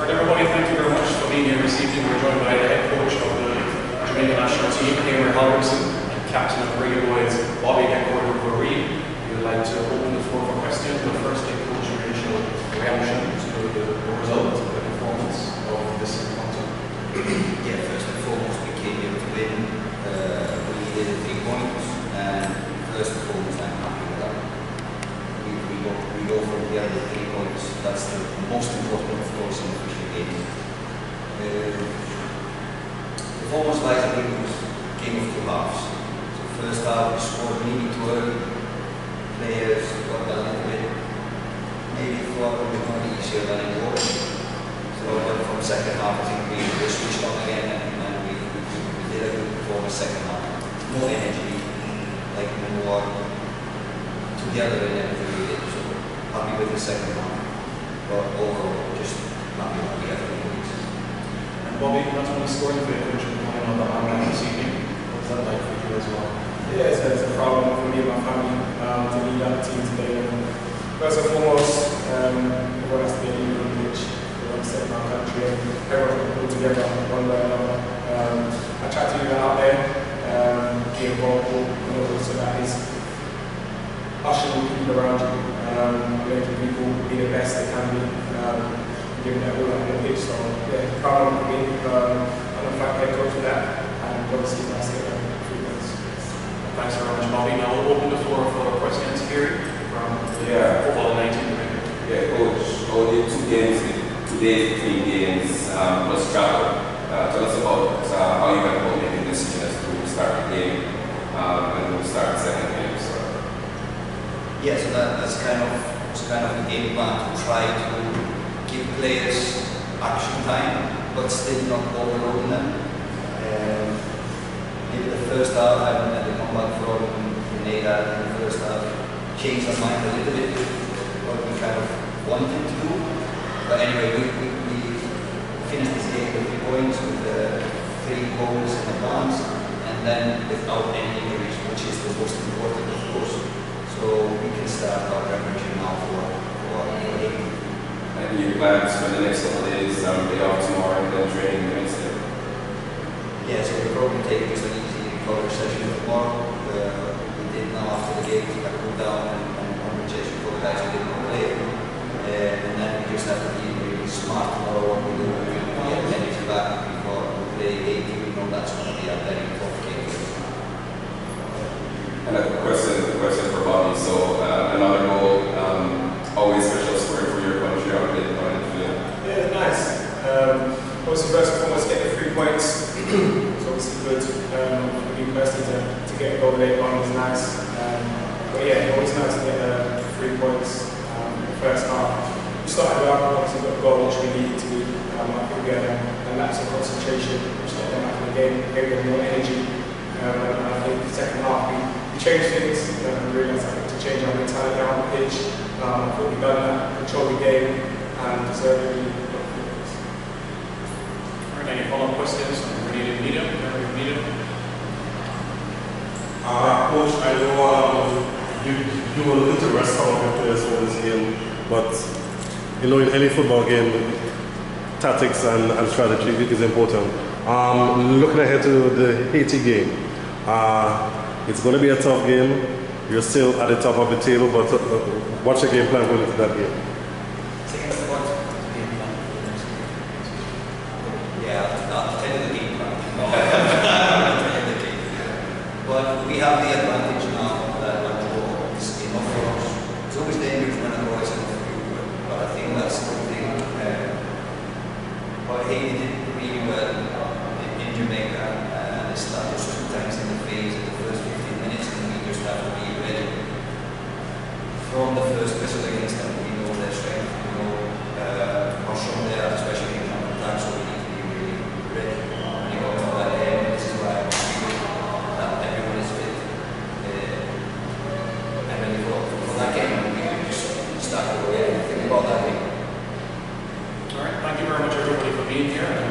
All right, everybody, thank you very much for being here this evening. We're joined by the head coach of the Jamaican national team, Heimir Hallgrimsson, and captain of Reggae Boyz, Bobby Gekko Reed. We would like to open the floor for questions, but first take coach initial reaction to the, the result, the performance of this encounter. Yeah, first and foremost, we came here to win. Uh, we needed three points, and first and foremost, I'm happy. We, we, go, we go from here with three points. That's the most important, of course, in official games. Uh, Performance-wise, was a game of two halves. So first half, we scored maybe too early. Players got a little bit, maybe thought it was be easier than it was. So but from second half, I think we, we switched on again and, and we, we, we did a good performance second half. More energy, like more together in everything we did. So happy with the second one. But overall, just happy with the other weeks. And Bobby, not only scoring for your coach, but coming on the line this evening. What was that like for you as well? Yeah, it's, it's a proud moment for me and my family um, to lead that team today. And first and foremost, um, everyone has to be a leader on the pitch. We want to set our country and everyone can pull together one way or another. Um, I try to do that out there, um, be involved, you know, so that is ushering people around you, um, making people be the best they can be, um, giving their all on the pitch. So, yeah, proud of me. Um, I'm a fact head coach for that, and obviously that's it. Three months. Thanks very much, Bobby. Now we'll open the floor for questions here from the Yeah. football 19 division. Yeah, coach, only two games today, three games um, plus travel. Uh, tell us about uh, how you went about making decisions to start the game um, and to start the second game. So, Yeah, that's kind of was kind of the game plan to try to give players action time, but still not overloading them. Um, maybe the first half, I don't know, they come back from Grenada in the first half, changed our mind a little bit what we kind of wanted to do. But anyway, we, we, we finished this game with three points, with uh, three goals in advance, and then without any injuries, which is the most important, of course. So we can start our preparation now for for the game. and your plans for the next couple of days, um, day off tomorrow and then training the next day. Yeah, so we're probably taking this an easy recovery session tomorrow. Uh, we did now after the game, I cool down and, and compensation for the guys who didn't play. Uh, and then we just have to be really smart tomorrow what we do. We get energy back before we play Haiti. We know that's going to be a very tough game. And a question, a question for Bobby. So uh, another goal, um, always special scoring for your country. How did it how did it feel? Yeah, it's nice. Um, obviously, first and foremost, get the three it's obviously good um, for me personally to, to get a goal late on is nice. Um, but yeah, always nice to get the three points um, in the first half. We started well, obviously got a goal which we needed to. Um, I think we had a, a lapse of concentration, which let them out of the game, gave them more energy. Um, and I think the second half we, changed things. Um, we realised to change our mentality on the pitch. Um, I thought we've done that, control the game, and deservedly got three points. All right, any follow-up questions from the Grenadian media? The? Uh, coach, I know um, you, you were looking to rest some of your players for this game, but you know, in any football game, tactics and, and strategy is important. Um, looking ahead to the Haiti game, uh, it's going to be a tough game. You're still at the top of the table, but uh, what's your game plan going into that game? they did really well in, uh, in Jamaica. Uh, they slapped us two times in the face in the first 15 minutes and we just have to be ready from the first being here.